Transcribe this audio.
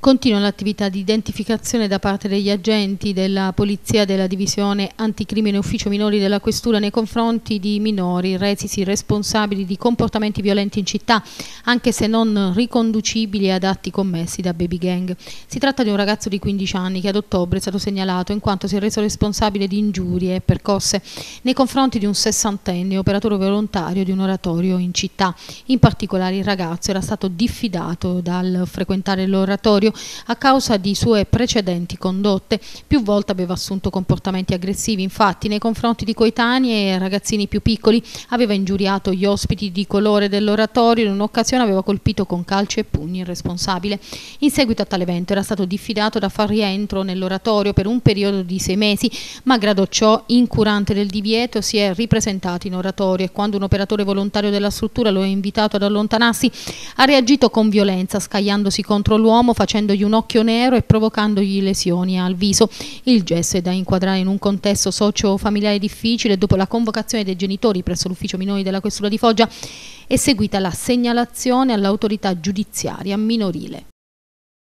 Continua l'attività di identificazione da parte degli agenti della Polizia della Divisione Anticrimine Ufficio Minori della Questura nei confronti di minori resisi responsabili di comportamenti violenti in città, anche se non riconducibili ad atti commessi da baby gang. Si tratta di un ragazzo di 15 anni che ad ottobre è stato segnalato in quanto si è reso responsabile di ingiurie e percosse nei confronti di un sessantenne operatore volontario di un oratorio in città. In particolare il ragazzo era stato diffidato dal frequentare l'oratorio a causa di sue precedenti condotte. Più volte aveva assunto comportamenti aggressivi, infatti nei confronti di coetanei e ragazzini più piccoli aveva ingiuriato gli ospiti di colore dell'oratorio, in un'occasione aveva colpito con calci e pugni il responsabile. In seguito a tale evento era stato diffidato da far rientro nell'oratorio per un periodo di sei mesi, malgrado ciò, incurante del divieto, si è ripresentato in oratorio e quando un operatore volontario della struttura lo ha invitato ad allontanarsi, ha reagito con violenza, scagliandosi contro l'uomo, facendo facendogli un occhio nero e provocandogli lesioni al viso. Il gesto è da inquadrare in un contesto socio-familiare difficile. Dopo la convocazione dei genitori presso l'ufficio minori della Questura di Foggia è seguita la segnalazione all'autorità giudiziaria minorile.